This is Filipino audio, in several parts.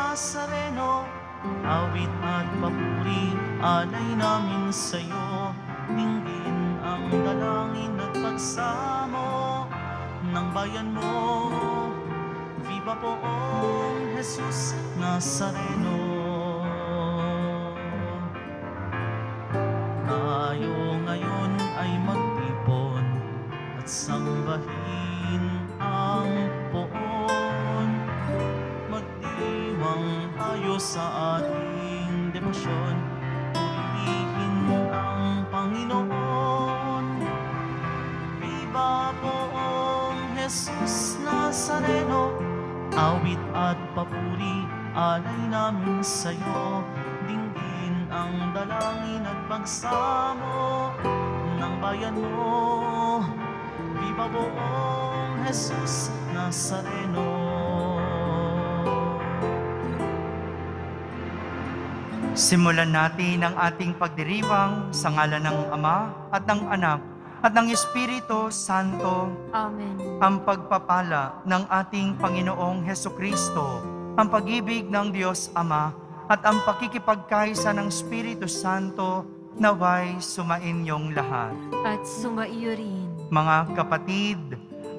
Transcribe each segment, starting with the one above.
Nazareno, awit at papuri, alay namin sa'yo. Dinggin ang dalangin at pagsamo ng bayan mo. Viva poong Jesus Nazareno. Tayo ngayon ay magtipon at sambahin ang poon. Sa ating debosyon, purihin ang Panginoon. Viva poong Jesus Nazareno, awit at papuri, alay namin sa'yo. Dinggin ang dalangin at pagsamo ng bayan mo. Viva poong Jesus Nazareno. Simulan natin ang ating pagdiriwang sa ngalan ng Ama at ng Anak at ng Espiritu Santo Amen. ang pagpapala ng ating Panginoong Heso Kristo, ang pag-ibig ng Diyos Ama at ang pakikipagkaisa ng Espiritu Santo naway sumainyong lahat. At sumaiyo rin. Mga kapatid,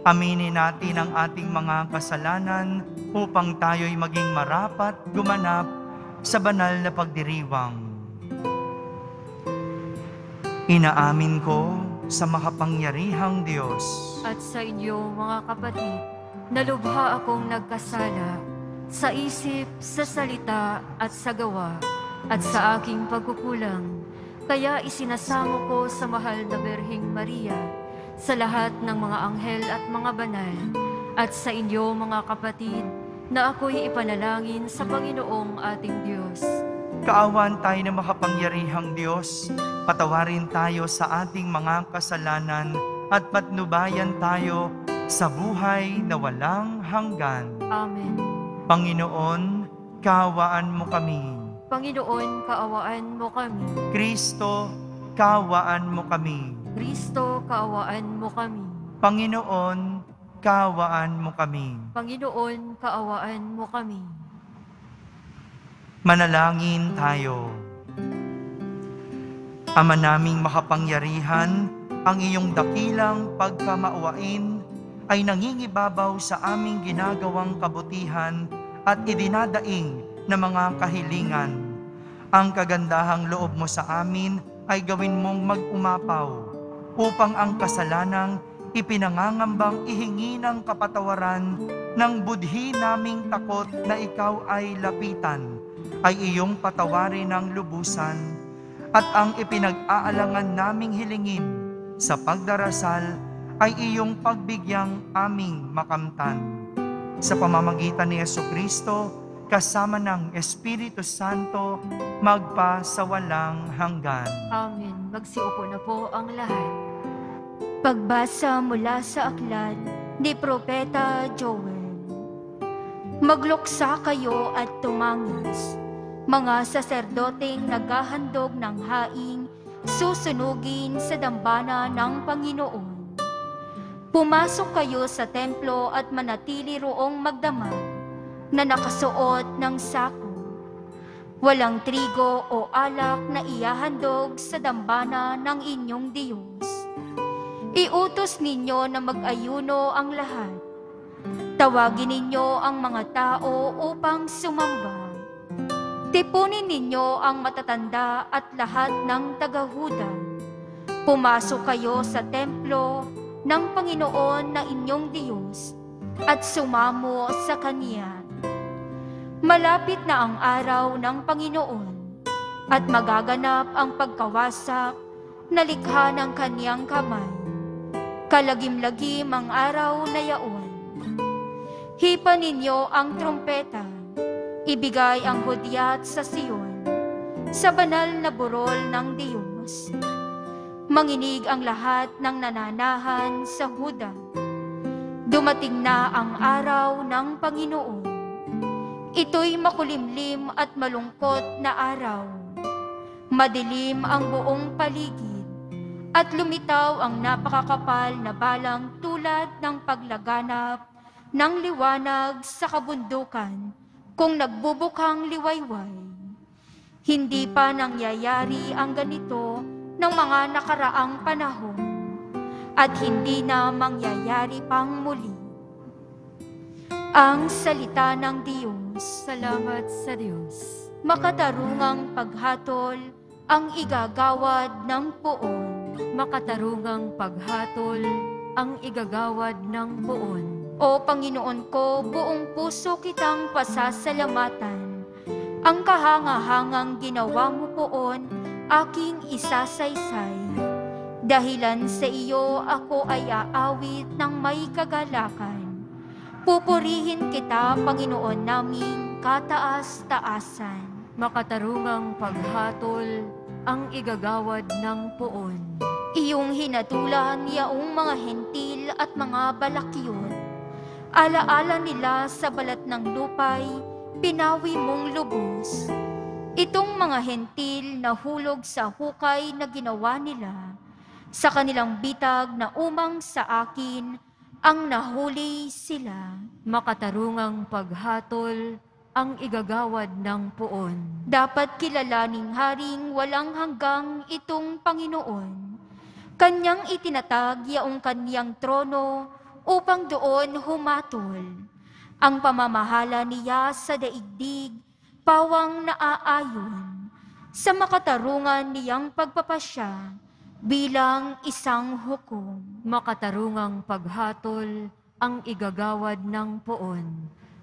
aminin natin ang ating mga kasalanan upang tayo'y maging marapat gumanap sa banal na pagdiriwang. Inaamin ko sa makapangyarihang Diyos At sa inyo, mga kapatid, nalubha akong nagkasala sa isip, sa salita, at sa gawa, at sa aking pagkukulang. Kaya isinasamo ko sa mahal na Berhing Maria, sa lahat ng mga anghel at mga banal, at sa inyo, mga kapatid, na ako'y ipanalangin sa Panginoong ating Diyos. Kaawan tayo na makapangyarihang Diyos, patawarin tayo sa ating mga kasalanan at patnubayan tayo sa buhay na walang hanggan. Amen. Panginoon, kaawaan mo kami. Panginoon, kaawaan mo kami. Kristo, kaawaan mo kami. Kristo, kaawaan mo kami. Panginoon, kaawaan mo kami. Panginoon, kaawaan mo kami. Manalangin tayo. Ama naming makapangyarihan, ang iyong dakilang pagkamauwain ay nangingibabaw sa aming ginagawang kabutihan at idinadaing na mga kahilingan. Ang kagandahang loob mo sa amin ay gawin mong mag-umapaw upang ang kasalanang ipinangangambang ihingi ng kapatawaran ng budhi naming takot na ikaw ay lapitan ay iyong patawarin ng lubusan at ang ipinag-aalangan naming hilingin sa pagdarasal ay iyong pagbigyang aming makamtan. Sa pamamagitan ni Yeso Kristo, kasama ng Espiritu Santo, magpa sa walang hanggan. Amen. Magsiupo na po ang lahat. Pagbasa mula sa aklat ni Propeta Joel. Magluksa kayo at tumangis, mga saserdoteng naghahandog ng haing, susunugin sa dambana ng Panginoon. Pumasok kayo sa templo at manatili roong magdamag na nakasuot ng sako. Walang trigo o alak na iyahandog sa dambana ng inyong Diyos. Iutos ninyo na mag-ayuno ang lahat. Tawagin ninyo ang mga tao upang sumamba. Tipunin ninyo ang matatanda at lahat ng tagahuda. Pumasok kayo sa templo ng Panginoon na inyong Diyos at sumamo sa Kaniya. Malapit na ang araw ng Panginoon at magaganap ang pagkawasak na likha ng Kaniyang kamay. Kalagim-lagim ang araw na yaon. Hipa ninyo ang trumpeta, ibigay ang hudyat sa Siyon, sa banal na burol ng Diyos. Manginig ang lahat ng nananahan sa Huda. Dumating na ang araw ng Panginoon. Ito'y makulimlim at malungkot na araw. Madilim ang buong paligid at lumitaw ang napakakapal na balang tulad ng paglaganap ng liwanag sa kabundukan kung nagbubukhang liwayway. Hindi pa nangyayari ang ganito ng mga nakaraang panahon at hindi na mangyayari pang muli. Ang salita ng Diyos, Salamat sa Diyos. makatarungang paghatol ang igagawad ng poon. Makatarungang paghatol ang igagawad ng poon. O Panginoon ko, buong puso kitang pasasalamatan. Ang kahangahangang ginawa mo poon, aking isasaysay. Dahilan sa iyo, ako ay aawit ng may kagalakan. Pupurihin kita, Panginoon naming kataas-taasan. Makatarungang paghatol ang igagawad ng poon. Iyong hinatulan yaong mga hentil at mga balakyot. Alaala nila sa balat ng lupay, pinawi mong lubos. Itong mga hentil na hulog sa hukay na ginawa nila, sa kanilang bitag na umang sa akin, ang nahuli sila. Makatarungang paghatol ang igagawad ng poon. Dapat kilalaning haring walang hanggang itong Panginoon. Kanyang itinatag yaong kanyang trono upang doon humatol. Ang pamamahala niya sa daigdig, pawang naaayon. Sa makatarungan niyang pagpapasya bilang isang hukom. Makatarungang paghatol ang igagawad ng poon.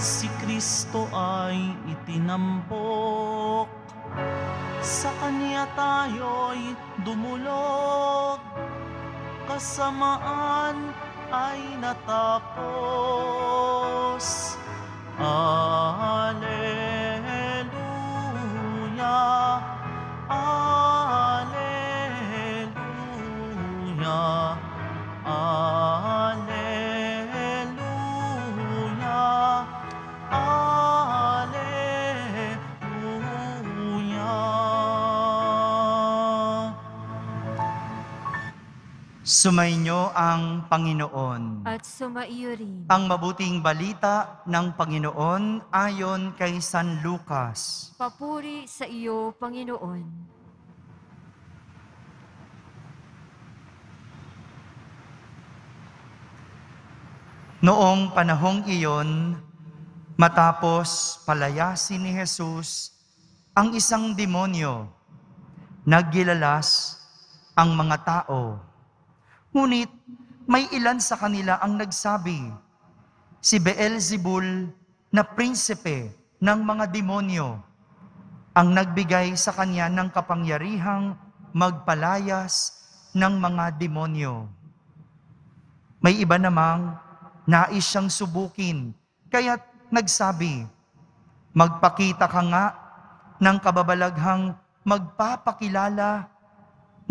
Si Kristo ay itinampok, sa Kanya tayo'y dumulog, kasamaan ay natapos. Alleluia, Sumainyo ang Panginoon. At sumaiyo rin. Ang mabuting balita ng Panginoon ayon kay San Lucas. Papuri sa iyo, Panginoon. Noong panahong iyon, matapos palayasin ni Jesus ang isang demonyo, naggilalas ang mga tao. Ngunit may ilan sa kanila ang nagsabi, si Beelzebul na prinsipe ng mga demonyo ang nagbigay sa kanya ng kapangyarihang magpalayas ng mga demonyo. May iba namang nais siyang subukin, kaya't nagsabi, Magpakita ka nga ng kababalaghang magpapakilala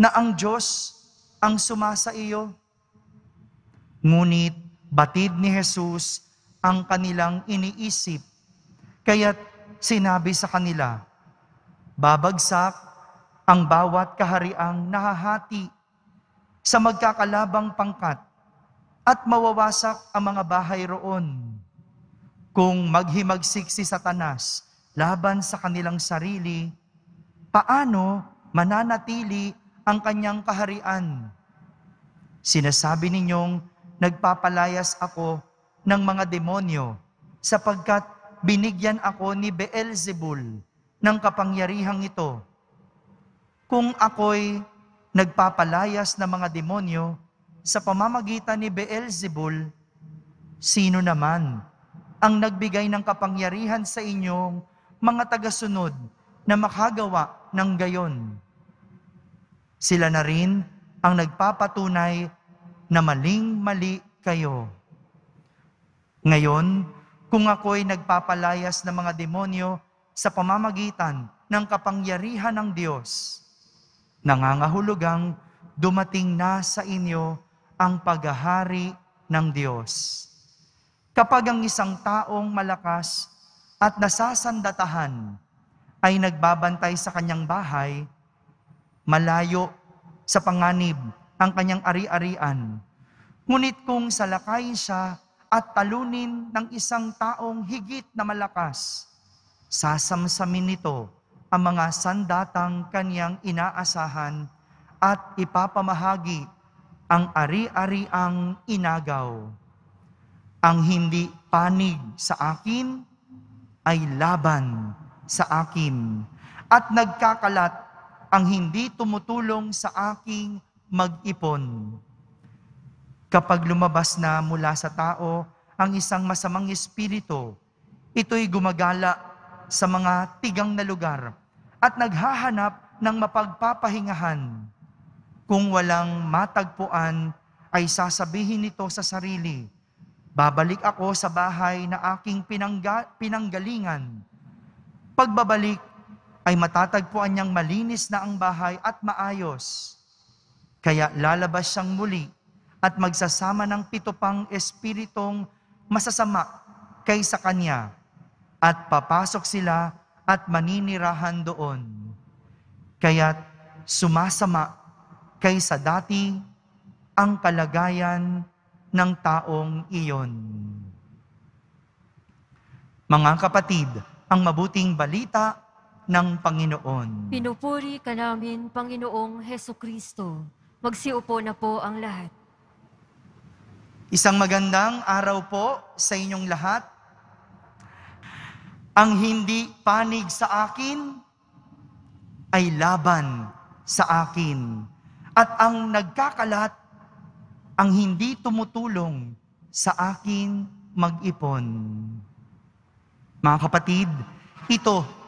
na ang Diyos ang sumasa iyo. Ngunit batid ni Jesus ang kanilang iniisip, kaya't sinabi sa kanila, Babagsak ang bawat kahariang nahahati sa magkakalabang pangkat at mawawasak ang mga bahay roon. Kung maghimagsik si Satanas laban sa kanilang sarili, paano mananatili ang kanyang kaharian? Sinasabi ninyong nagpapalayas ako ng mga demonyo sapagkat binigyan ako ni Beelzebul ng kapangyarihang ito. Kung ako'y nagpapalayas ng mga demonyo sa pamamagitan ni Beelzebul, sino naman ang nagbigay ng kapangyarihan sa inyong mga tagasunod na makagawa ng gayon? Sila na rin ang nagpapatunay na maling-mali kayo. Ngayon, kung ako'y nagpapalayas ng mga demonyo sa pamamagitan ng kapangyarihan ng Diyos, nangangahulugang dumating na sa inyo ang paghahari ng Diyos. Kapag ang isang taong malakas at nasasandatahan ay nagbabantay sa kanyang bahay, malayo sa panganib ang kanyang ari-arian. Ngunit kung salakayin siya at talunin ng isang taong higit na malakas, sasamsamin nito ang mga sandatang kanyang inaasahan at ipapamahagi ang ari-ariang inagaw. Ang hindi panig sa akin ay laban sa akin at nagkakalat ang hindi tumutulong sa aking mag-ipon. Kapag lumabas na mula sa tao ang isang masamang espiritu, ito'y gumagala sa mga tigang na lugar at naghahanap ng mapagpapahingahan. Kung walang matagpuan, ay sasabihin nito sa sarili, Babalik ako sa bahay na aking pinangga, pinanggalingan. Pagbabalik, ay matatagpuan niyang malinis na ang bahay at maayos. Kaya lalabas siyang muli at magsasama ng pito pang espiritong masasama kaysa kanya at papasok sila at maninirahan doon. Kaya sumasama kaysa dati ang kalagayan ng taong iyon. Mga kapatid, ang mabuting balita ng Panginoon. Pinupuri ka namin, Panginoong Heso Kristo. Magsiupo na po ang lahat. Isang magandang araw po sa inyong lahat. Ang hindi panig sa akin ay laban sa akin. At ang nagkakalat, ang hindi tumutulong sa akin mag-ipon. Mga kapatid, ito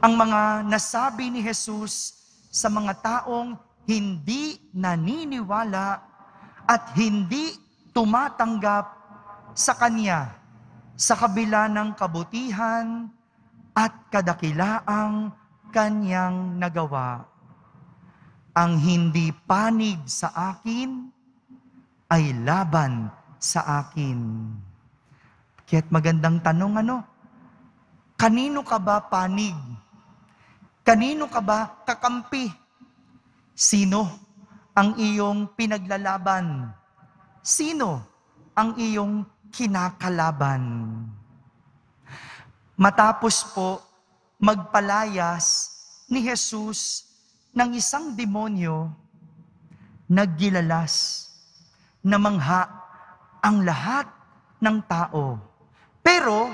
ang mga nasabi ni Jesus sa mga taong hindi naniniwala at hindi tumatanggap sa Kanya sa kabila ng kabutihan at kadakilaang Kanyang nagawa. Ang hindi panig sa akin ay laban sa akin. Kaya't magandang tanong ano? Kanino ka ba panig? Kanino ka ba kakampi? Sino ang iyong pinaglalaban? Sino ang iyong kinakalaban? Matapos po magpalayas ni Jesus ng isang demonyo, naggilalas, namangha ang lahat ng tao. Pero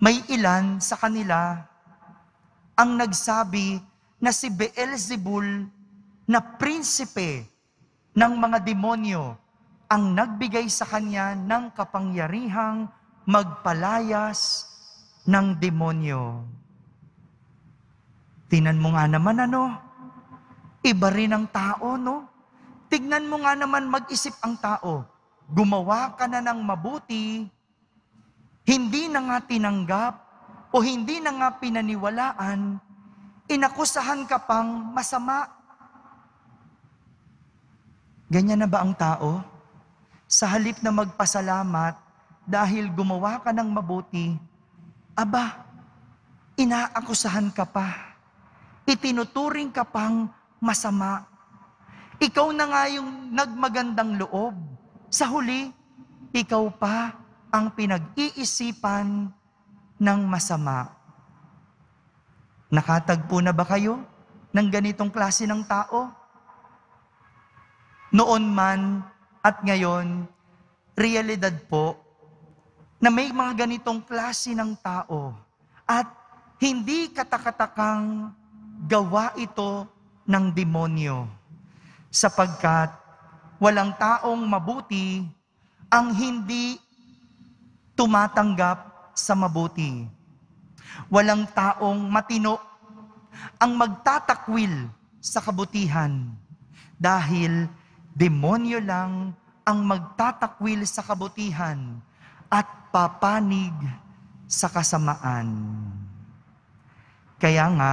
may ilan sa kanila ang nagsabi na si Beelzebul na prinsipe ng mga demonyo ang nagbigay sa kanya ng kapangyarihang magpalayas ng demonyo. Tinan mo nga naman ano, iba rin ang tao, no? Tignan mo nga naman mag-isip ang tao. Gumawa ka na ng mabuti, hindi na nga tinanggap o hindi na nga pinaniwalaan, inakusahan ka pang masama. Ganyan na ba ang tao? Sa halip na magpasalamat dahil gumawa ka ng mabuti, aba, inaakusahan ka pa. Itinuturing ka pang masama. Ikaw na nga yung nagmagandang loob. Sa huli, ikaw pa ang pinag-iisipan ng masama. Nakatagpo na ba kayo ng ganitong klase ng tao? Noon man at ngayon, realidad po na may mga ganitong klase ng tao at hindi katakatakang gawa ito ng demonyo sapagkat walang taong mabuti ang hindi tumatanggap sa mabuti. Walang taong matino ang magtatakwil sa kabutihan dahil demonyo lang ang magtatakwil sa kabutihan at papanig sa kasamaan. Kaya nga,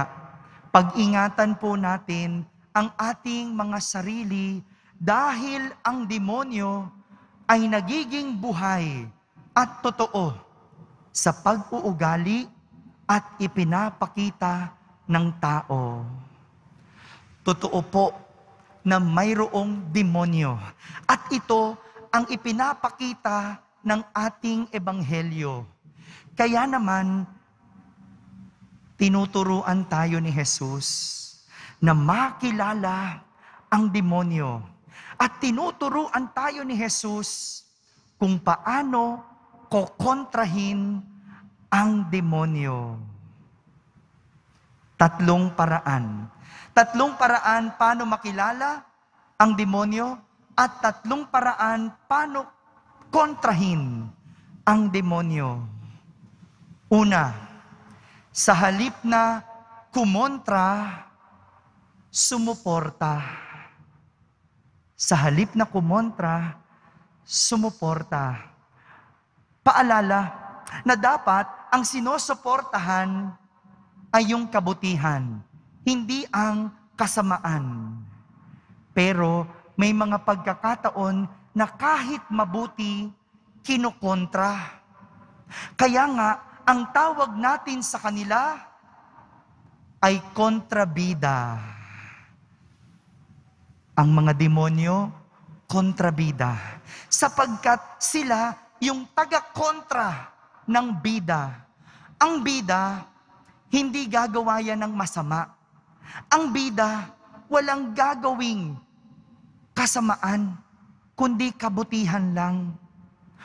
pag-ingatan po natin ang ating mga sarili dahil ang demonyo ay nagiging buhay at totoo sa pag-uugali at ipinapakita ng tao. Totoo po na mayroong demonyo at ito ang ipinapakita ng ating ebanghelyo. Kaya naman, tinuturuan tayo ni Jesus na makilala ang demonyo. At tinuturuan tayo ni Jesus kung paano kokontrahin ang demonyo. Tatlong paraan. Tatlong paraan paano makilala ang demonyo at tatlong paraan paano kontrahin ang demonyo. Una, sa halip na kumontra, sumuporta. Sa halip na kumontra, sumuporta. Paalala na dapat ang sinusuportahan ay yung kabutihan, hindi ang kasamaan. Pero may mga pagkakataon na kahit mabuti, kinukontra. Kaya nga, ang tawag natin sa kanila ay kontrabida. Ang mga demonyo, kontrabida. Sapagkat sila yung taga-kontra ng bida. Ang bida, hindi gagawa yan ng masama. Ang bida, walang gagawing kasamaan, kundi kabutihan lang.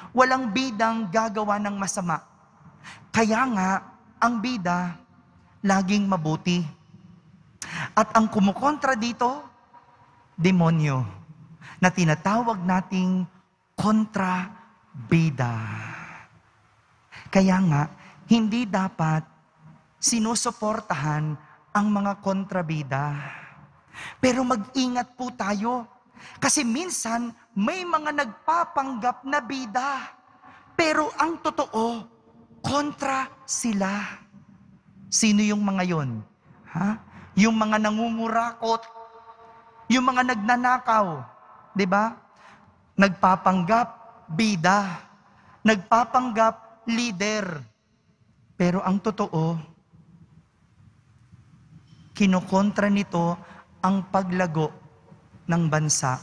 Walang bidang gagawa ng masama. Kaya nga, ang bida, laging mabuti. At ang kumukontra dito, demonyo, na tinatawag nating kontra-bida. Kaya nga, hindi dapat sinusuportahan ang mga kontrabida. Pero mag-ingat po tayo. Kasi minsan, may mga nagpapanggap na bida. Pero ang totoo, kontra sila. Sino yung mga yon? Ha? Yung mga nangungurakot, yung mga nagnanakaw, 'di ba? Nagpapanggap bida, nagpapanggap leader. Pero ang totoo, kinokontra nito ang paglago ng bansa.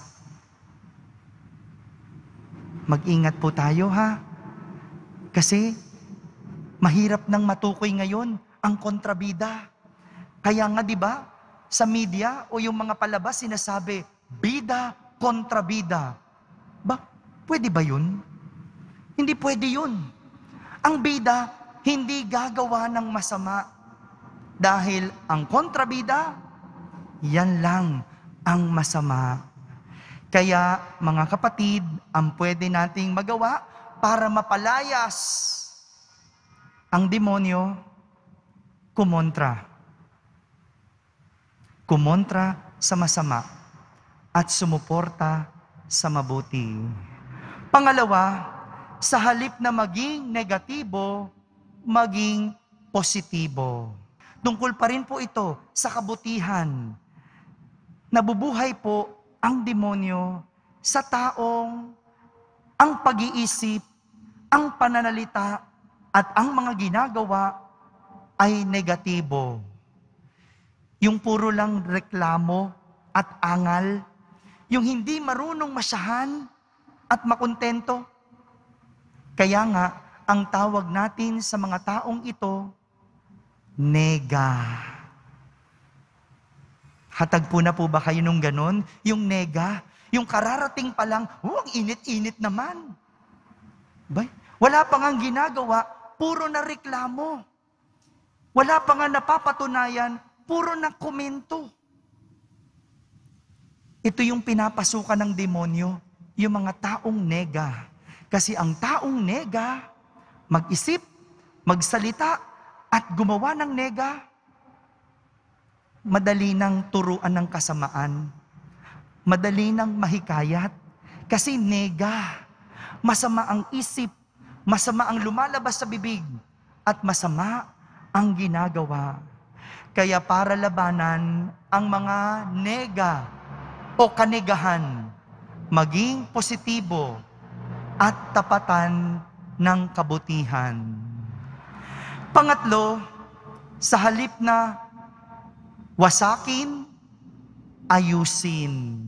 Mag-ingat po tayo ha. Kasi mahirap nang matukoy ngayon ang kontrabida. Kaya nga 'di ba, sa media o yung mga palabas sinasabi, bida kontra bida. Ba, pwede ba yun? Hindi pwede yun. Ang bida, hindi gagawa ng masama. Dahil ang kontrabida, yan lang ang masama. Kaya mga kapatid, ang pwede nating magawa para mapalayas ang demonyo, kumontra kumontra sa masama at sumuporta sa mabuti. Pangalawa, sa halip na maging negatibo, maging positibo. Tungkol pa rin po ito sa kabutihan. Nabubuhay po ang demonyo sa taong ang pag-iisip, ang pananalita, at ang mga ginagawa ay negatibo. Yung puro lang reklamo at angal. Yung hindi marunong masyahan at makontento. Kaya nga, ang tawag natin sa mga taong ito, nega. Hatag po na po ba kayo nung ganon? Yung nega, yung kararating pa lang, oh, ang init-init naman. Bay, wala pa nga ginagawa, puro na reklamo. Wala pa nga napapatunayan, puro na komento. Ito yung pinapasukan ng demonyo, yung mga taong nega. Kasi ang taong nega, mag-isip, magsalita, at gumawa ng nega, madali nang turuan ng kasamaan. Madali nang mahikayat. Kasi nega, masama ang isip, masama ang lumalabas sa bibig, at masama ang ginagawa. Kaya para labanan ang mga nega o kanegahan, maging positibo at tapatan ng kabutihan. Pangatlo, sa halip na wasakin, ayusin.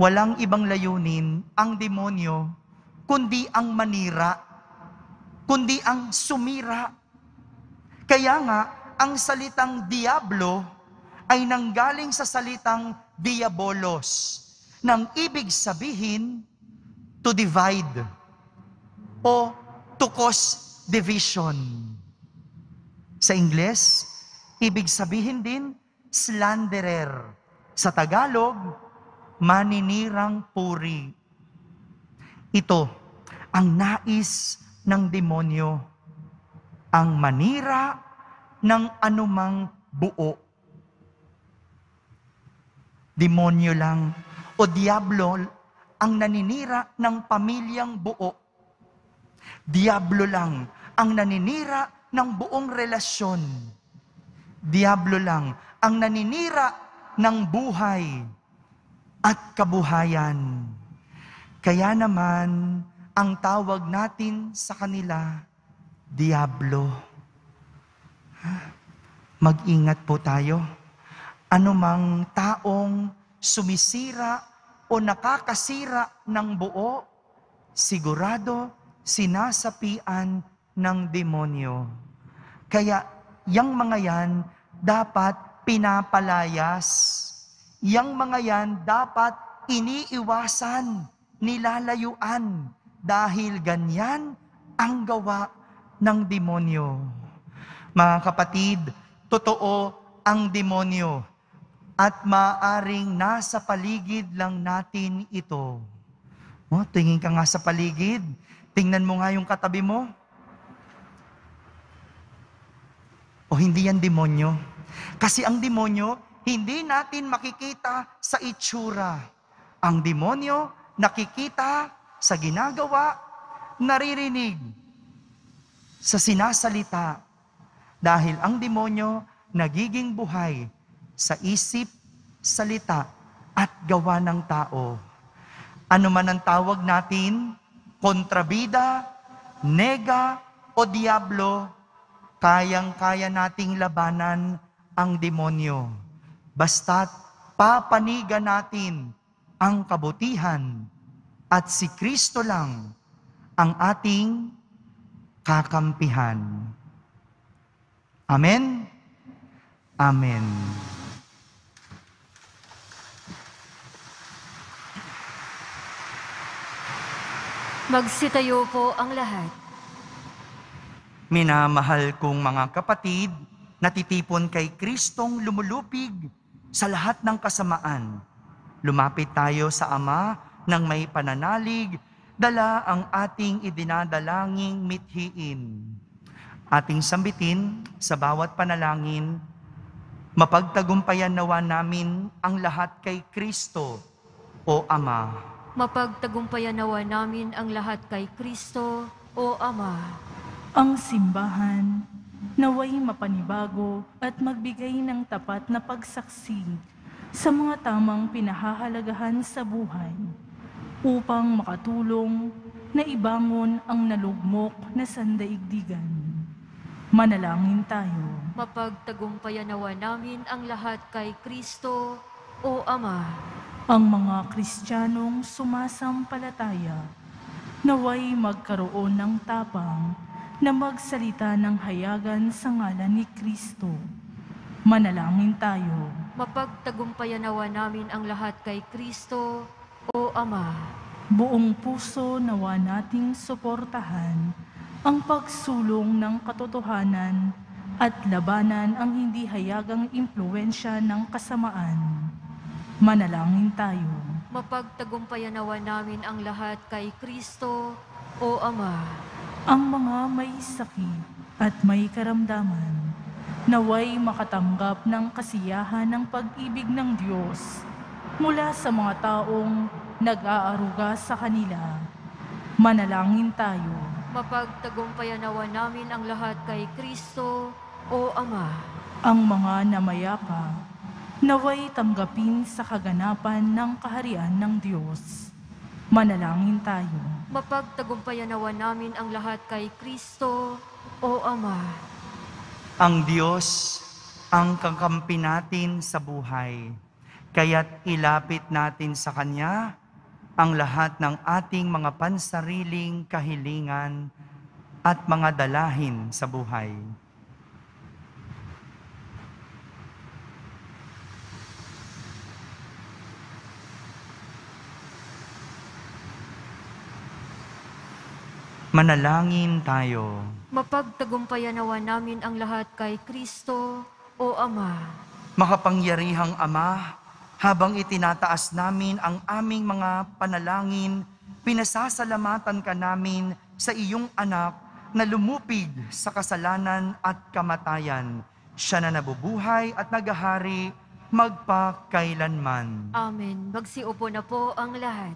Walang ibang layunin ang demonyo, kundi ang manira, kundi ang sumira. Kaya nga, ang salitang diablo ay nanggaling sa salitang diabolos, nang ibig sabihin, to divide o to cause division. Sa Ingles, ibig sabihin din, slanderer. Sa Tagalog, maninirang puri. Ito ang nais ng demonyo, ang manira ng anumang buo. Demonyo lang o diablo ang naninira ng pamilyang buo. Diablo lang ang naninira ng buong relasyon. Diablo lang ang naninira ng buhay at kabuhayan. Kaya naman, ang tawag natin sa kanila, Diablo. Mag-ingat po tayo. Anumang taong sumisira o nakakasira ng buo, sigurado sinasapian ng demonyo. Kaya yang mga yan dapat pinapalayas. Yang mga yan dapat iniiwasan, nilalayuan, dahil ganyan ang gawa ng demonyo. Mga kapatid, totoo ang demonyo at maaring nasa paligid lang natin ito. Oh, tingin ka nga sa paligid. Tingnan mo nga yung katabi mo. O hindi yan demonyo. Kasi ang demonyo, hindi natin makikita sa itsura. Ang demonyo, nakikita sa ginagawa, naririnig, sa sinasalita. Dahil ang demonyo, nagiging buhay sa isip, salita, at gawa ng tao. Ano man ang tawag natin, kontrabida, nega, o diablo, kayang-kaya nating labanan ang demonyo. Basta't papanigan natin ang kabutihan at si Kristo lang ang ating kakampihan. Amen? Amen. Magsitayo po ang lahat. Minamahal kong mga kapatid, natitipon kay Kristong lumulupig sa lahat ng kasamaan. Lumapit tayo sa Ama ng may pananalig, dala ang ating idinadalanging mithiin. Ating sambitin sa bawat panalangin, mapagtagumpayan nawa namin ang lahat kay Kristo, o Ama. Mapagtagumpayan nawa namin ang lahat kay Kristo, o Ama. Ang simbahan naway mapanibago at magbigay ng tapat na pagsaksi sa mga tamang pinahahalagahan sa buhay upang makatulong na ibangon ang nalugmok na sandaigdigan. Manalangin tayo. Mapagtagumpayan nawa namin ang lahat kay Kristo, o Ama. Ang mga Kristiyanong sumasampalataya naway magkaroon ng tapang na magsalita ng hayagan sa ngalan ni Kristo. Manalangin tayo. Mapagtagumpayan nawa namin ang lahat kay Kristo, o Ama. Buong puso nawa nating suportahan ang pagsulong ng katotohanan at labanan ang hindi hayagang impluensya ng kasamaan. Manalangin tayo. Mapagtagumpayan nawa namin ang lahat kay Kristo, o Ama. Ang mga may sakit at may karamdaman, naway makatanggap ng kasiyahan ng pag-ibig ng Diyos mula sa mga taong nag-aaruga sa kanila. Manalangin tayo. Mapagtagumpayan nawa namin ang lahat kay Kristo, O Ama. Ang mga namayapa, naway tanggapin sa kaganapan ng kaharian ng Diyos. Manalangin tayo. Mapagtagumpayan nawa namin ang lahat kay Kristo, O Ama. Ang Diyos ang kakampi natin sa buhay. Kaya't ilapit natin sa Kanya ang lahat ng ating mga pansariling kahilingan at mga dalahin sa buhay. Manalangin tayo. Mapagtagumpayan nawa namin ang lahat kay Kristo, O Ama. Makapangyarihang Ama, habang itinataas namin ang aming mga panalangin, pinasasalamatan ka namin sa iyong anak na lumupig sa kasalanan at kamatayan. Siya na nabubuhay at nagahari magpakailanman. Amen. Magsiupo na po ang lahat.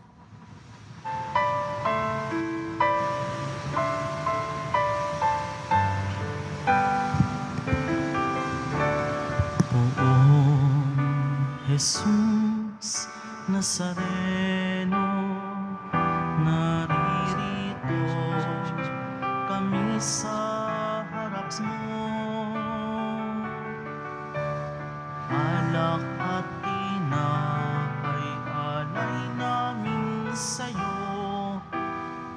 Jesus Nazareno, naririto kami sa harap mo. Alak at tinapay alay namin sa'yo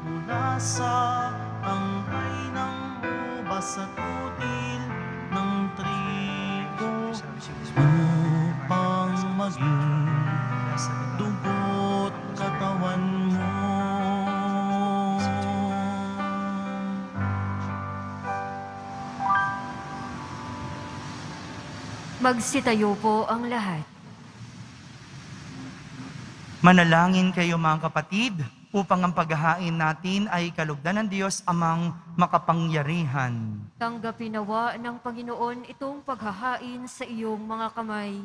mula sa tangkay ng ubas at upang maging dugo't katawan mo. Magsitayo po ang lahat. Manalangin kayo mga kapatid upang ang paghahain natin ay kalugdan ng Diyos amang makapangyarihan. Tanggapin nawa ng Panginoon itong paghahain sa iyong mga kamay,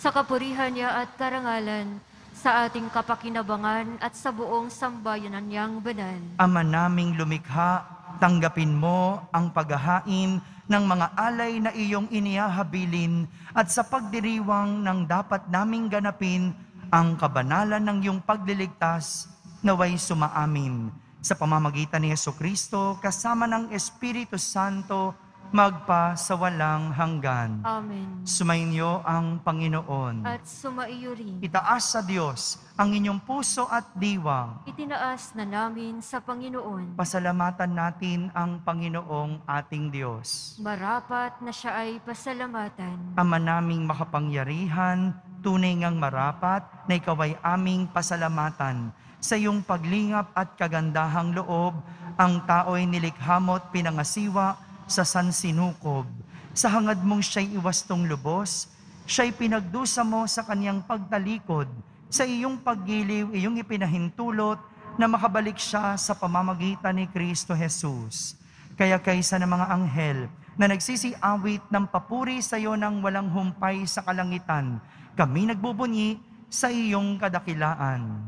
sa kapurihan niya at karangalan, sa ating kapakinabangan at sa buong sambayanan niyang banal. Ama naming lumikha, tanggapin mo ang paghahain ng mga alay na iyong inihahabilin at sa pagdiriwang ng dapat naming ganapin ang kabanalan ng iyong pagliligtas naway sumaamin sa pamamagitan ni Yeso Kristo kasama ng Espiritu Santo magpa sa walang hanggan. Amen. Sumainyo ang Panginoon. At sumaiyo rin. Itaas sa Diyos ang inyong puso at diwa. Itinaas na namin sa Panginoon. Pasalamatan natin ang Panginoong ating Diyos. Marapat na siya ay pasalamatan. Ama naming makapangyarihan, tunay ngang marapat na ikaw ay aming pasalamatan. Sa iyong paglingap at kagandahang loob, ang tao'y nilikha mo at pinangasiwa sa sansinukob. Sa hangad mong siya'y iwastong lubos, siya'y pinagdusa mo sa kanyang pagtalikod. Sa iyong paggiliw, iyong ipinahintulot na makabalik siya sa pamamagitan ni Kristo Jesus. Kaya kaysa ng mga anghel na nagsisiawit ng papuri sa iyo ng walang humpay sa kalangitan, kami nagbubunyi sa iyong kadakilaan.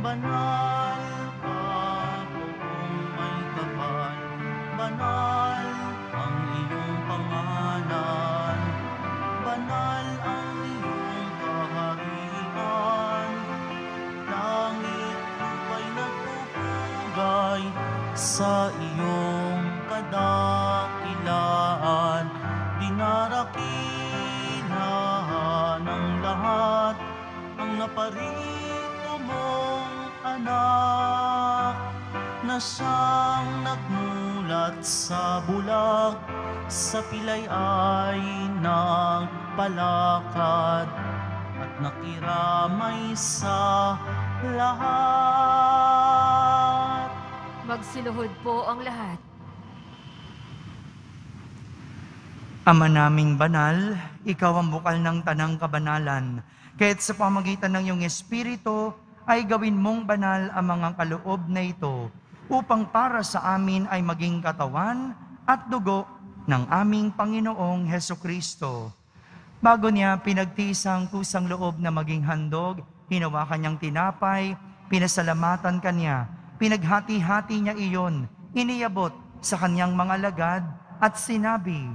Banal sa iyong kadakilaan, dinarakilahan ng lahat ang naparito mong anak na siyang nagmulat sa bulag sa pilay ay nagpalakad at nakiramay sa lahat. Magsiluhod po ang lahat. Ama naming banal, ikaw ang bukal ng tanang kabanalan. Kaya't sa pamagitan ng iyong Espiritu, ay gawin mong banal ang mga kaloob na ito, upang para sa amin ay maging katawan at dugo ng aming Panginoong Heso Kristo. Bago niya pinagtisang kusang loob na maging handog, hinawakan niyang tinapay, pinasalamatan kanya, pinaghati-hati niya iyon, iniyabot sa kanyang mga lagad at sinabi,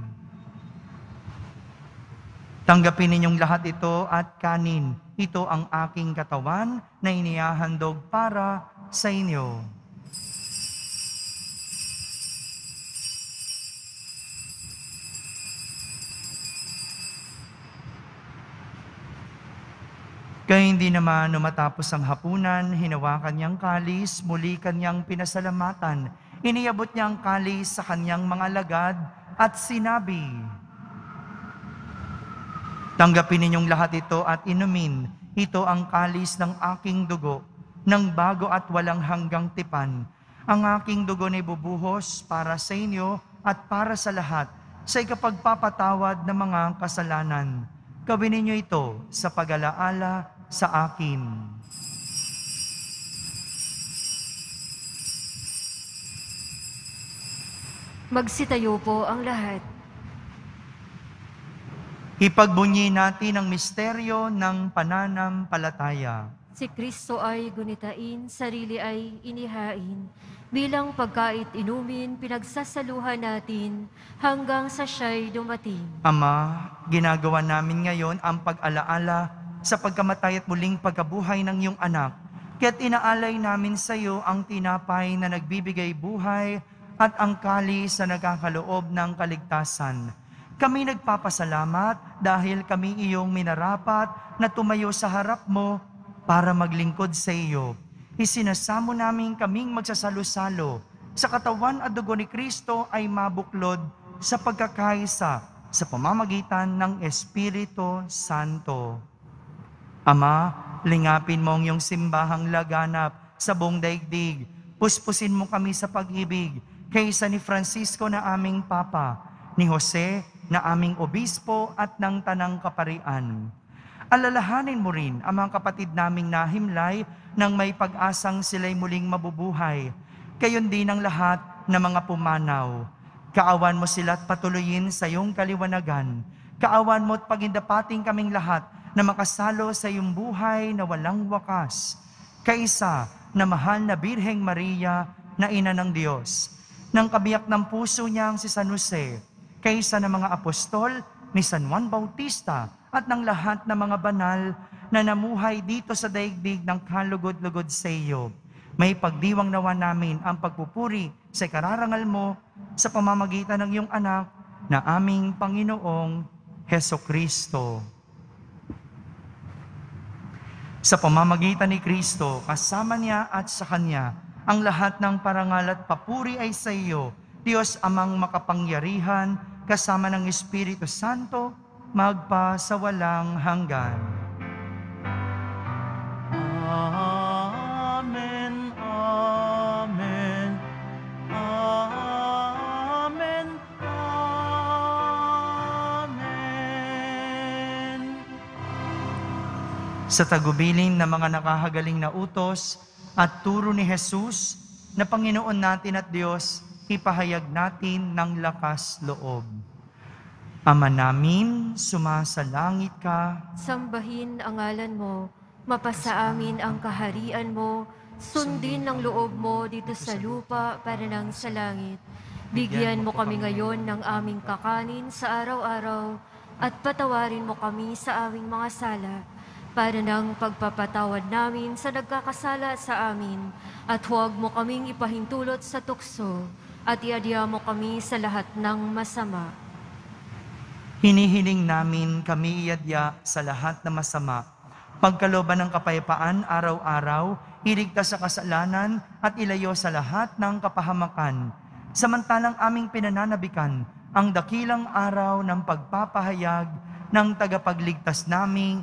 Tanggapin ninyong lahat ito at kanin. Ito ang aking katawan na inihahandog para sa inyo. Kaya hindi naman matapos ang hapunan, hinawakan niyang kalis, muli kanyang pinasalamatan. Iniyabot niya ang kalis sa kanyang mga lagad at sinabi, Tanggapin ninyong lahat ito at inumin. Ito ang kalis ng aking dugo, ng bago at walang hanggang tipan. Ang aking dugo na bubuhos para sa inyo at para sa lahat sa ikapagpapatawad ng mga kasalanan. Gawin ninyo ito sa pag-alaala sa akin. Magsitayo po ang lahat. Ipagbunyi natin ang misteryo ng pananampalataya. Si Kristo ay gunitain, sarili ay inihain. Bilang pagkait inumin, pinagsasaluhan natin hanggang sa siya'y dumating. Ama, ginagawa namin ngayon ang pag-alaala sa pagkamatay at muling pagkabuhay ng iyong anak. Kaya't inaalay namin sa iyo ang tinapay na nagbibigay buhay at ang kalis na nagkakaloob ng kaligtasan. Kami nagpapasalamat dahil kami iyong minarapat na tumayo sa harap mo para maglingkod sa iyo. Isinasamo namin kaming magsasalo-salo sa katawan at dugo ni Kristo ay mabuklod sa pagkakaisa sa pamamagitan ng Espiritu Santo. Ama, lingapin mo ang iyong simbahang laganap sa buong daigdig. Puspusin mo kami sa pag-ibig kaysa ni Francisco na aming Papa, ni Jose na aming Obispo at ng Tanang Kaparian. Alalahanin mo rin ang mga kapatid naming nahimlay nang may pag-asang sila'y muling mabubuhay. Kayon din ang lahat na mga pumanaw. Kaawan mo sila at patuloyin sa iyong kaliwanagan. Kaawan mo at pagindapating kaming lahat na makasalo sa iyong buhay na walang wakas. Kaisa na mahal na Birheng Maria na ina ng Diyos. Nang kabiyak ng puso niyang si San Jose, kaysa ng mga apostol ni San Juan Bautista at ng lahat ng mga banal na namuhay dito sa daigdig ng kalugod-lugod sa iyo. May pagdiwang nawa namin ang pagpupuri sa kararangal mo sa pamamagitan ng iyong anak na aming Panginoong Heso Kristo. Sa pamamagitan ni Kristo, kasama niya at sa Kanya, ang lahat ng parangal at papuri ay sa iyo, Diyos amang makapangyarihan, kasama ng Espiritu Santo, magpa sa walang hanggan. Sa tagubilin ng mga nakahagaling na utos at turo ni Jesus na Panginoon natin at Diyos, ipahayag natin ng lakas loob. Ama namin, sumasalangit ka, Sambahin ang ngalan mo, mapasa amin ang kaharian mo, sundin ang loob mo dito sa lupa para nang sa langit. Bigyan mo kami ngayon ng aming kakanin sa araw-araw at patawarin mo kami sa aming mga sala para ng pagpapatawad namin sa nagkakasala sa amin at huwag mo kaming ipahintulot sa tukso at iadya mo kami sa lahat ng masama. hinihiling namin kami iadya sa lahat na masama. Pagkaloban ng kapayapaan araw-araw, iligtas sa kasalanan at ilayo sa lahat ng kapahamakan. Samantalang aming pinananabikan ang dakilang araw ng pagpapahayag ng tagapagligtas naming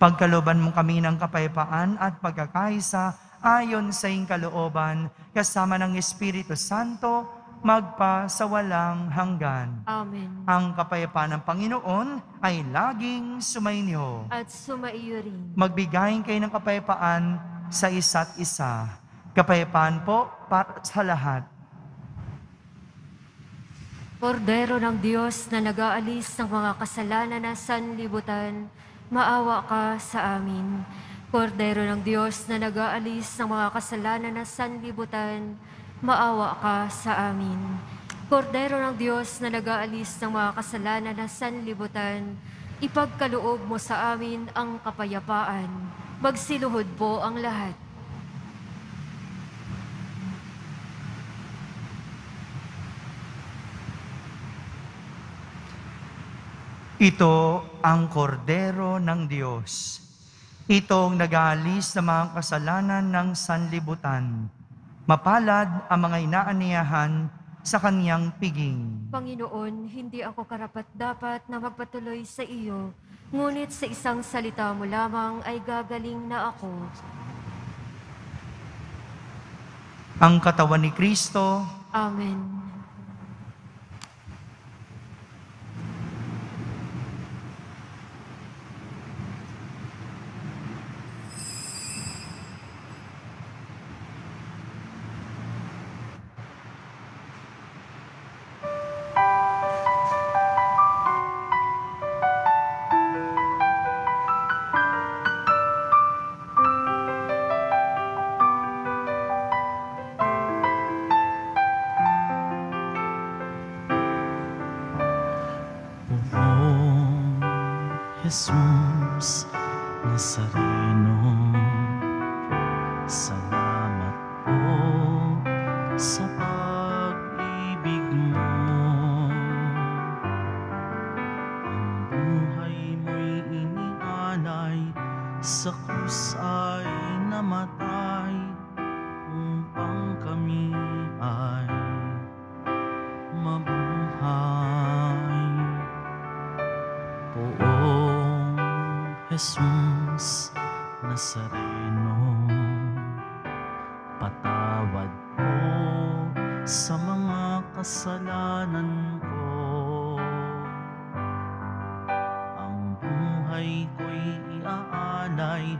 Pagkaloban mo kami ng kapayapaan at pagkakaisa ayon sa iyong kalooban, kasama ng Espiritu Santo, magpa sa walang hanggan. Amen. Ang kapayapaan ng Panginoon ay laging sumainyo. At sumaiyo rin. Magbigayin kayo ng kapayapaan sa isa't isa. Kapayapaan po para sa lahat. Kordero ng Diyos na nag-aalis ng mga kasalanan na sanlibutan, maawa ka sa amin. Kordero ng Diyos na nag-aalis ng mga kasalanan na sanlibutan, maawa ka sa amin. Kordero ng Diyos na nag-aalis ng mga kasalanan na sanlibutan, ipagkaloob mo sa amin ang kapayapaan. Magsiluhod po ang lahat. Ito ang kordero ng Diyos. Itong nag-aalis ng mga kasalanan ng sanlibutan. Mapalad ang mga inaaniyahan sa kanyang piging. Panginoon, hindi ako karapat-dapat na magpatuloy sa iyo, ngunit sa isang salita mo lamang ay gagaling na ako. Ang katawan ni Kristo, Amen. Sa mga kasalanan ko. Ang buhay ko'y iaalay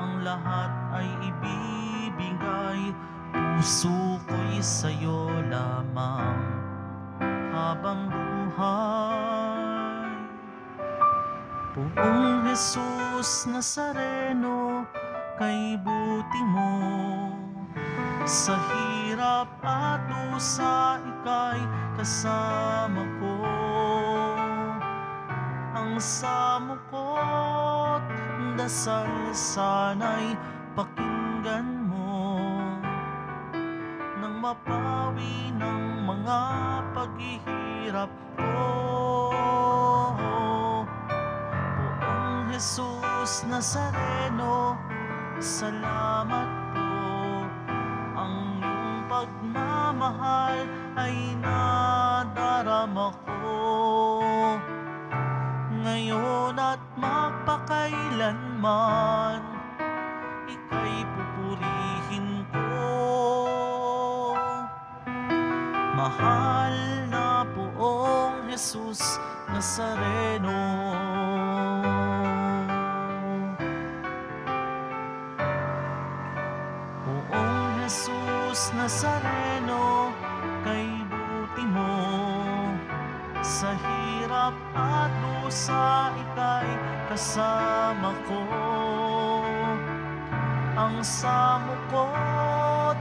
Ang lahat ay ibibigay. Puso ko'y sa'yo lamang habang buhay. Poong Jesus Nazareno, kay buti mo Sa hirap at dusa ika'y kasama ko. Ang samo ko't dasal sana'y pakinggan mo. Nang mapawi ng mga paghihirap ko. Poong Jesus Nazareno, salamat Jesus Nazareno Kay buti mo. Sa hirap at dusa Ika'y kasama ko. Ang samo ko't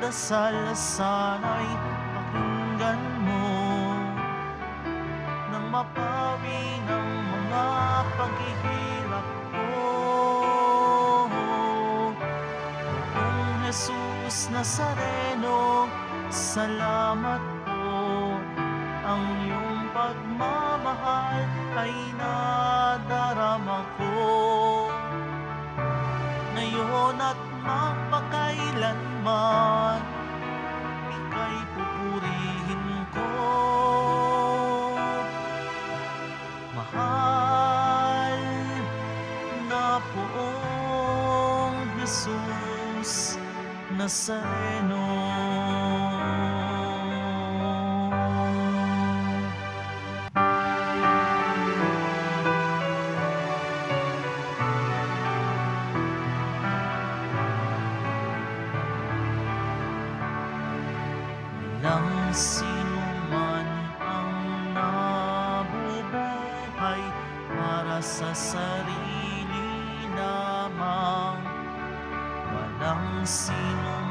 dasal sana'y Nazareno, salamat po. Ang iyong pagmamahal ay nadarama Nazareno. Walang sino man ang nabubuhay para sa sarili lamang. Walang sino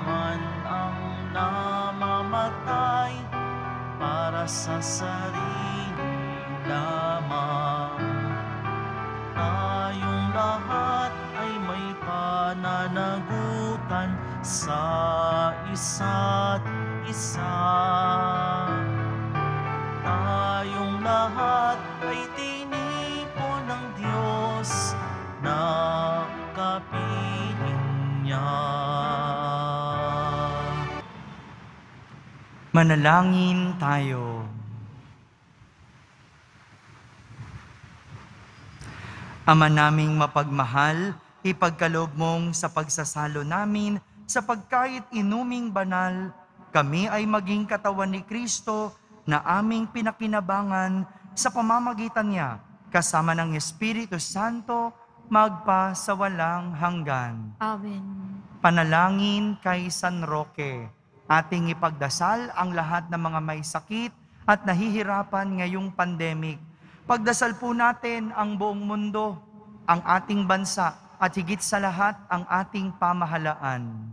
para Manalangin tayo. Ama naming mapagmahal, ipagkaloob mong sa pagsasalo namin sa pagkait inuming banal, kami ay maging katawan ni Kristo na aming pinakinabangan sa pamamagitan niya kasama ng Espiritu Santo magpa sa walang hanggan. Amen. Panalangin kay San Roque. Ating ipagdasal ang lahat ng mga may sakit at nahihirapan ngayong pandemic. Pagdasal po natin ang buong mundo, ang ating bansa at higit sa lahat ang ating pamahalaan.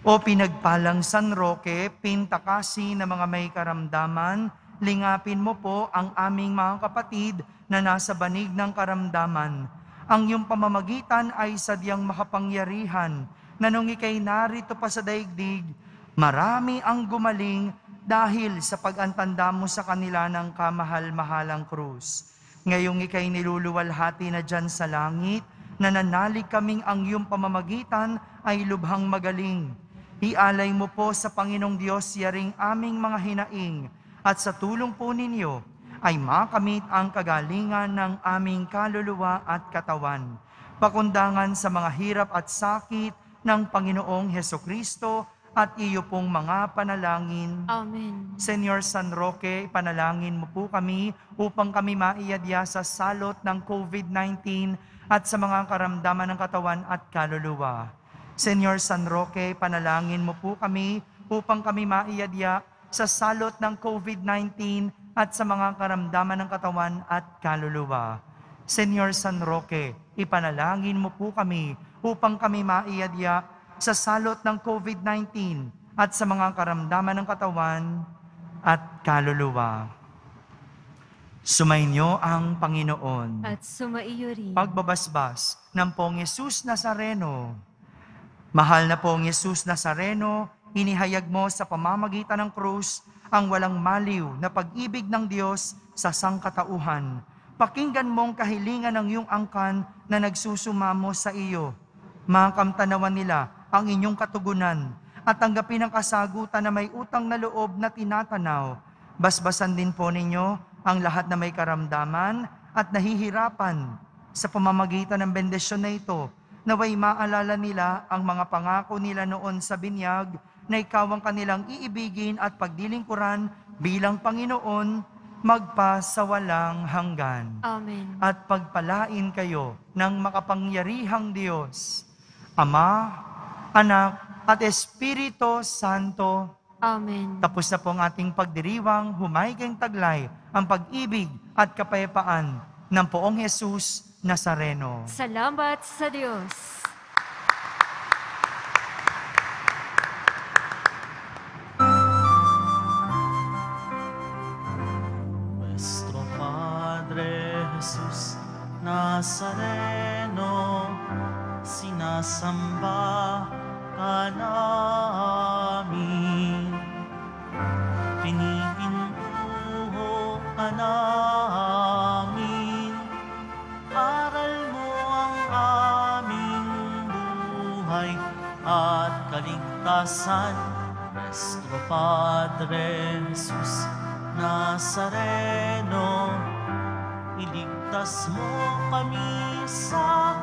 O pinagpalang San Roque, pintakasi na mga may karamdaman, lingapin mo po ang aming mga kapatid na nasa banig ng karamdaman. Ang iyong pamamagitan ay sadyang makapangyarihan na nung ikay narito pa sa daigdig, marami ang gumaling dahil sa pag-antanda mo sa kanila ng kamahal-mahalang krus. Ngayong ikay niluluwalhati na dyan sa langit, nananalig kaming ang iyong pamamagitan ay lubhang magaling. Ialay mo po sa Panginoong Diyos yaring aming mga hinaing at sa tulong po ninyo ay makamit ang kagalingan ng aming kaluluwa at katawan. Pakundangan sa mga hirap at sakit ng Panginoong Heso Kristo at iyo pong mga panalangin. Amen. Senyor San Roque, panalangin mo po kami upang kami maiyadya sa salot ng COVID-19 at sa mga karamdaman ng katawan at kaluluwa. Senyor San Roque, panalangin mo po kami upang kami maiyadya sa salot ng COVID-19 at sa mga karamdaman ng katawan at kaluluwa. Senyor San Roque, ipanalangin mo po kami upang kami maiyadya sa salot ng COVID-19 at sa mga karamdaman ng katawan at kaluluwa. Sumainyo ang Panginoon. At sumaiyo rin. Pagbabasbas ng pong Yesus Nazareno. Mahal na pong Yesus Nazareno, inihayag mo sa pamamagitan ng krus ang walang maliw na pag-ibig ng Diyos sa sangkatauhan. Pakinggan mong kahilingan ng iyong angkan na nagsusumamo sa iyo. Makamtanawan nila ang inyong katugunan at tanggapin ang kasagutan na may utang na loob na tinatanaw. Basbasan din po ninyo ang lahat na may karamdaman at nahihirapan sa pamamagitan ng bendisyon na ito, naway maalala nila ang mga pangako nila noon sa binyag na ikaw ang kanilang iibigin at pagdilingkuran bilang Panginoon magpa sa walang hanggan. Amen. At pagpalain kayo ng makapangyarihang Diyos, Ama, Anak, at Espiritu Santo. Amen. Tapos na po ang ating pagdiriwang, humayging taglay ang pag-ibig at kapayapaan ng poong Jesus Nazareno. Salamat sa Diyos. Nuestro Padre Jesus Nazareno, sinasamba ka namin. Pinihintuho ka namin. Aral mo ang aming buhay at kaligtasan. Nuestro Padre Jesus Nazareno, iligtas mo kami sa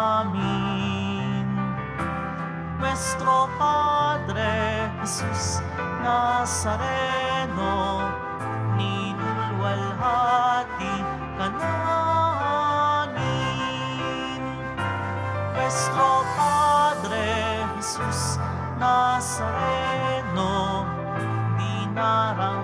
Nuestro Padre Jesus Nazareno, ninulwalhati ka namin. Nuestro Padre Jesus Nazareno, dinarangal